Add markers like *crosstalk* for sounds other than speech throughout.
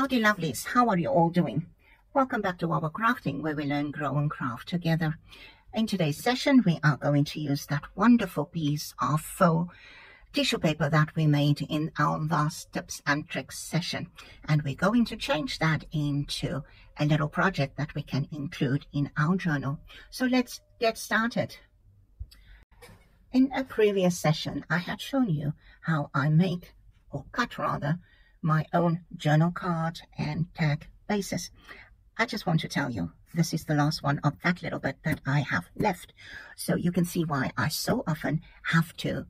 Howdy lovelies, how are you all doing? Welcome back to our crafting where we learn, grow and craft together. In today's session we are going to use that wonderful piece of faux tissue paper that we made in our last tips and tricks session and we're going to change that into a little project that we can include in our journal. So let's get started. In a previous session I had shown you how I make or cut rather my own journal card and tag bases. I just want to tell you, this is the last one of that little bit that I have left. So you can see why I so often have to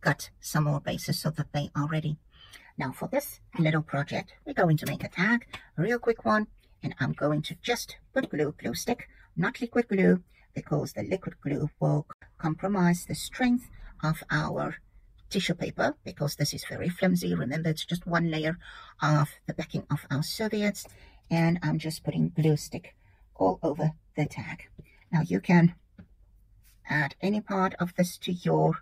cut some more bases so that they are ready. Now for this little project, we're going to make a tag, a real quick one, and I'm going to just put glue, glue stick, not liquid glue, because the liquid glue will compromise the strength of our tissue paper because this is very flimsy. Remember, it's just one layer of the backing of our serviettes. And I'm just putting glue stick all over the tag. Now you can add any part of this to your,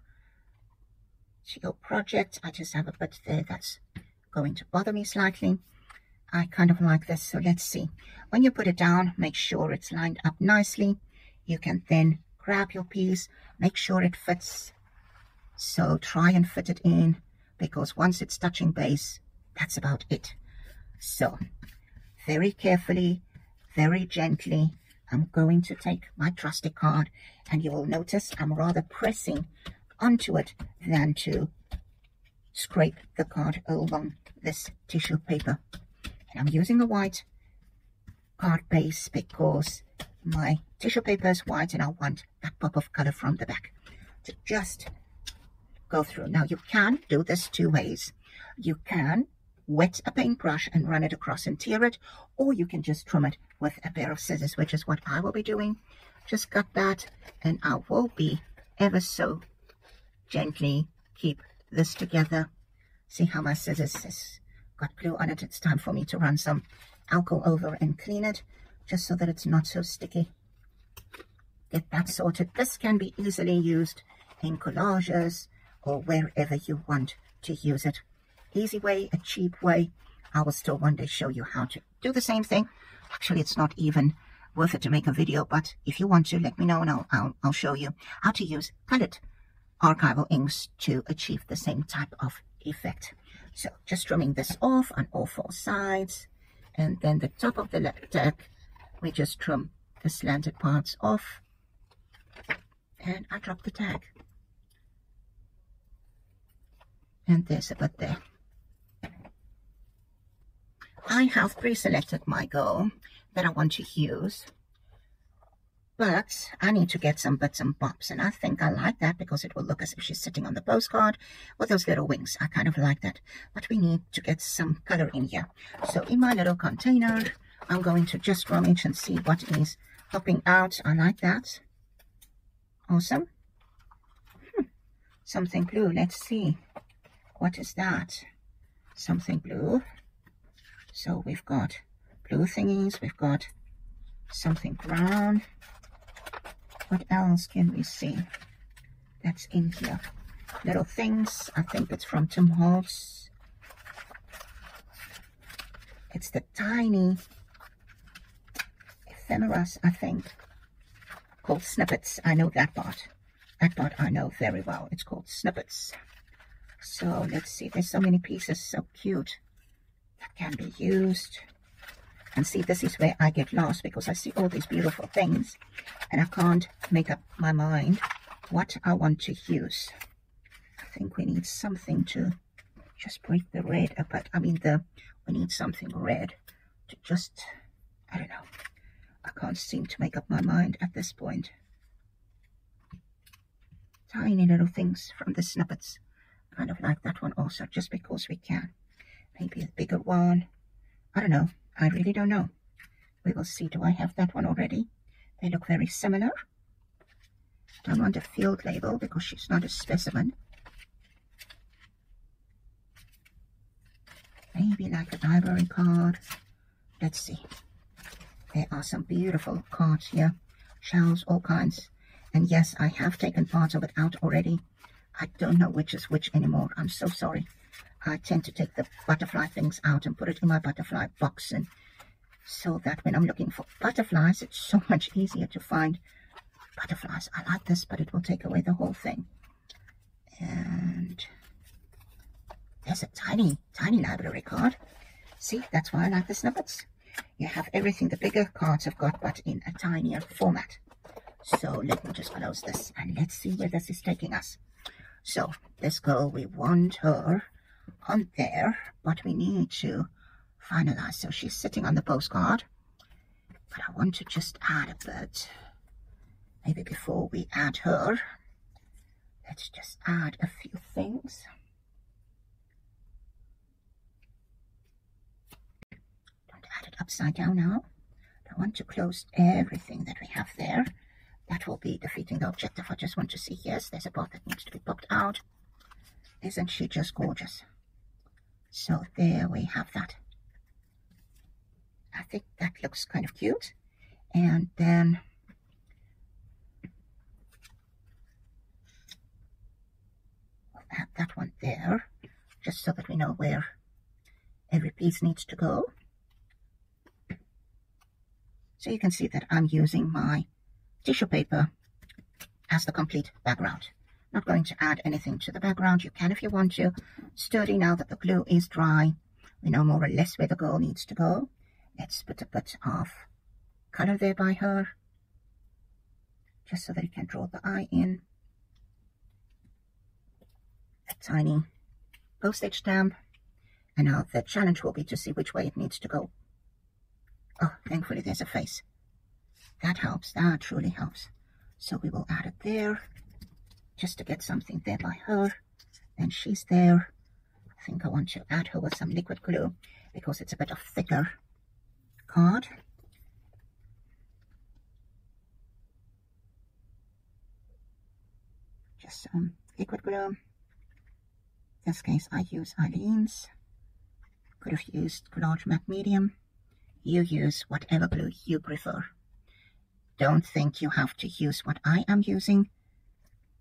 to your project. I just have a bit there that's going to bother me slightly. I kind of like this, so let's see. When you put it down, make sure it's lined up nicely. You can then grab your piece, make sure it fits so try and fit it in because once it's touching base, that's about it. So very carefully, very gently, I'm going to take my trusty card and you will notice I'm rather pressing onto it than to scrape the card along this tissue paper. And I'm using a white card base because my tissue paper is white and I want that pop of color from the back to just go through. Now you can do this two ways. You can wet a paintbrush and run it across and tear it, or you can just trim it with a pair of scissors, which is what I will be doing. Just cut that and I will be ever so gently keep this together. See how my scissors has got glue on it. It's time for me to run some alcohol over and clean it just so that it's not so sticky. Get that sorted. This can be easily used in collages, or wherever you want to use it. Easy way, a cheap way. I will still one day show you how to do the same thing. Actually, it's not even worth it to make a video, but if you want to, let me know and I'll, I'll, I'll show you how to use colored archival inks to achieve the same type of effect. So just trimming this off on all four sides and then the top of the deck, we just trim the slanted parts off and I drop the tag and there's a bit there. I have pre-selected my goal that I want to use, but I need to get some bits and bobs, and I think I like that because it will look as if she's sitting on the postcard with those little wings. I kind of like that, but we need to get some color in here. So in my little container, I'm going to just rummage and see what is popping out. I like that. Awesome. Hmm. Something blue. Let's see. What is that? Something blue. So we've got blue thingies. We've got something brown. What else can we see that's in here? Little things. I think it's from Tim Holtz. It's the tiny ephemeras, I think, called snippets. I know that part. That part I know very well. It's called snippets. So let's see, there's so many pieces, so cute, that can be used. And see, this is where I get lost because I see all these beautiful things and I can't make up my mind what I want to use. I think we need something to just break the red uh, apart. I mean, the we need something red to just, I don't know. I can't seem to make up my mind at this point. Tiny little things from the snippets kind of like that one also, just because we can. Maybe a bigger one. I don't know. I really don't know. We will see. Do I have that one already? They look very similar. Don't want a field label because she's not a specimen. Maybe like a library card. Let's see. There are some beautiful cards here. Shells, all kinds. And yes, I have taken parts of it out already I don't know which is which anymore. I'm so sorry. I tend to take the butterfly things out and put it in my butterfly box and so that when I'm looking for butterflies, it's so *laughs* much easier to find butterflies. I like this, but it will take away the whole thing. And there's a tiny, tiny library card. See, that's why I like the snippets. You have everything the bigger cards have got, but in a tinier format. So let me just close this and let's see where this is taking us. So this girl, we want her on there, but we need to finalize. So she's sitting on the postcard, but I want to just add a bit. Maybe before we add her, let's just add a few things. Don't add it upside down now. I want to close everything that we have there. That will be defeating the objective. I just want to see, yes, there's a part that needs to be popped out. Isn't she just gorgeous? So there we have that. I think that looks kind of cute. And then we'll add that one there, just so that we know where every piece needs to go. So you can see that I'm using my tissue paper as the complete background. Not going to add anything to the background. You can if you want to. Sturdy now that the glue is dry. We know more or less where the girl needs to go. Let's put a bit of color there by her. Just so that you can draw the eye in. A tiny postage stamp. And now the challenge will be to see which way it needs to go. Oh, thankfully there's a face. That helps. That truly helps. So we will add it there just to get something there by her. And she's there. I think I want to add her with some liquid glue because it's a bit of thicker card. Just some liquid glue. In this case, I use Aleene's. Could have used Collage Matte Medium. You use whatever glue you prefer. Don't think you have to use what I am using,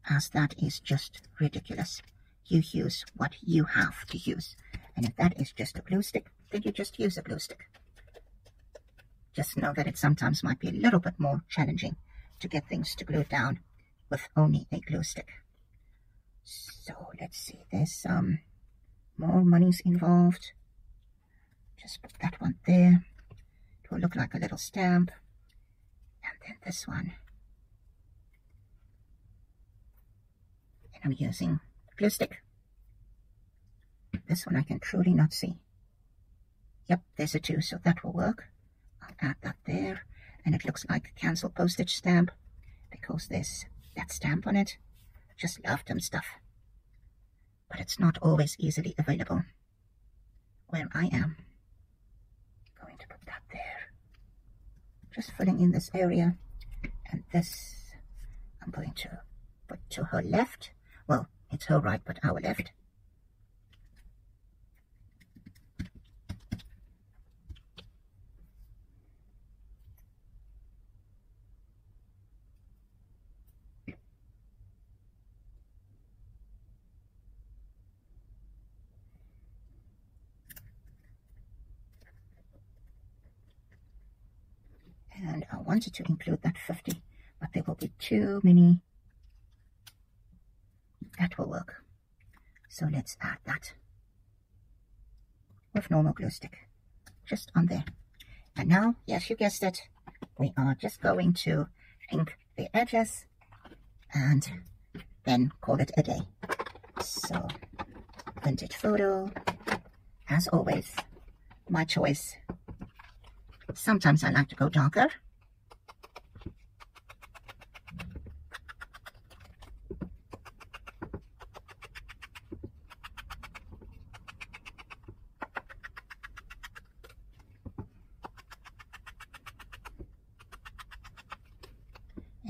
as that is just ridiculous. You use what you have to use. And if that is just a glue stick, then you just use a glue stick. Just know that it sometimes might be a little bit more challenging to get things to glue down with only a glue stick. So let's see, there's some more monies involved. Just put that one there. It will look like a little stamp. And then this one. And I'm using glue stick. This one I can truly not see. Yep, there's a two, so that will work. I'll add that there. And it looks like a cancel postage stamp because there's that stamp on it. Just love them stuff. But it's not always easily available where I am. Going to put that there. Just filling in this area. And this I'm going to put to her left. Well, it's her right, but our left. And I wanted to include that 50 but there will be too many that will work. So let's add that with normal glue stick just on there. And now yes you guessed it we are just going to ink the edges and then call it a day. So vintage photo as always my choice Sometimes I like to go darker.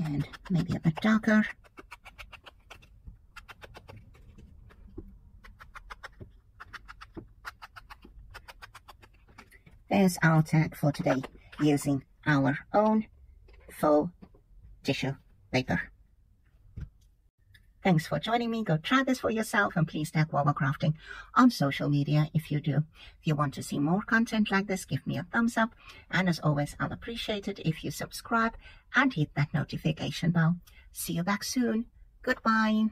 And maybe a bit darker. There's our tag for today using our own faux tissue paper. Thanks for joining me. Go try this for yourself and please tag Huahua Crafting on social media if you do. If you want to see more content like this, give me a thumbs up. And as always, I'll appreciate it if you subscribe and hit that notification bell. See you back soon. Goodbye.